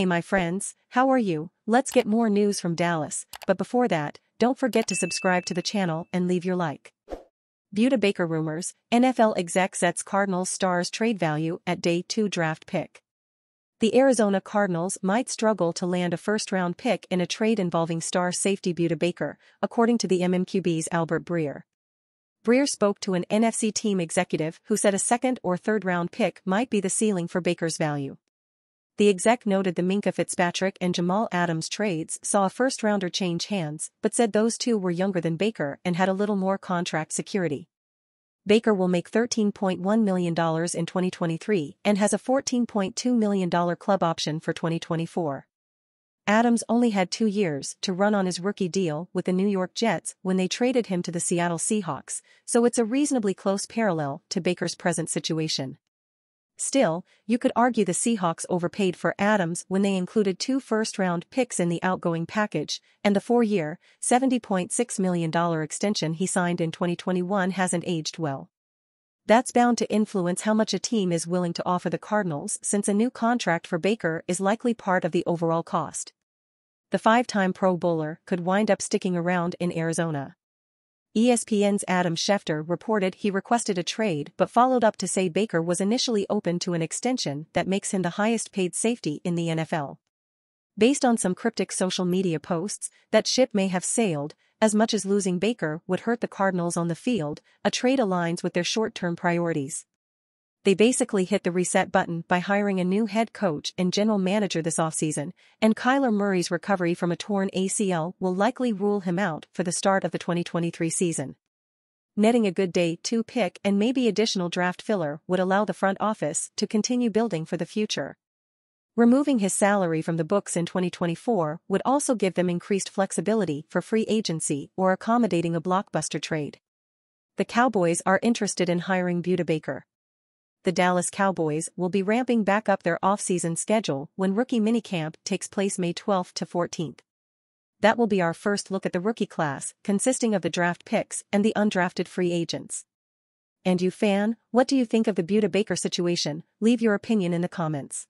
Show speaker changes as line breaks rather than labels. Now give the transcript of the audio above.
Hey my friends, how are you? Let's get more news from Dallas, but before that, don't forget to subscribe to the channel and leave your like. Budda Baker rumors, NFL exec sets Cardinals stars trade value at day 2 draft pick. The Arizona Cardinals might struggle to land a first-round pick in a trade involving star safety Budda Baker, according to the MMQB's Albert Breer. Breer spoke to an NFC team executive who said a second or third round pick might be the ceiling for Baker's value. The exec noted the Minkah Fitzpatrick and Jamal Adams trades saw a first-rounder change hands, but said those two were younger than Baker and had a little more contract security. Baker will make $13.1 million in 2023 and has a $14.2 million club option for 2024. Adams only had two years to run on his rookie deal with the New York Jets when they traded him to the Seattle Seahawks, so it's a reasonably close parallel to Baker's present situation. Still, you could argue the Seahawks overpaid for Adams when they included two first-round picks in the outgoing package, and the four-year, $70.6 million extension he signed in 2021 hasn't aged well. That's bound to influence how much a team is willing to offer the Cardinals since a new contract for Baker is likely part of the overall cost. The five-time Pro Bowler could wind up sticking around in Arizona. ESPN's Adam Schefter reported he requested a trade but followed up to say Baker was initially open to an extension that makes him the highest paid safety in the NFL. Based on some cryptic social media posts, that ship may have sailed, as much as losing Baker would hurt the Cardinals on the field, a trade aligns with their short-term priorities they basically hit the reset button by hiring a new head coach and general manager this offseason, and Kyler Murray's recovery from a torn ACL will likely rule him out for the start of the 2023 season. Netting a good day 2 pick and maybe additional draft filler would allow the front office to continue building for the future. Removing his salary from the books in 2024 would also give them increased flexibility for free agency or accommodating a blockbuster trade. The Cowboys are interested in hiring Budda Baker the Dallas Cowboys will be ramping back up their offseason schedule when rookie minicamp takes place May 12 to 14th. That will be our first look at the rookie class, consisting of the draft picks and the undrafted free agents. And you fan, what do you think of the Budda Baker situation? Leave your opinion in the comments.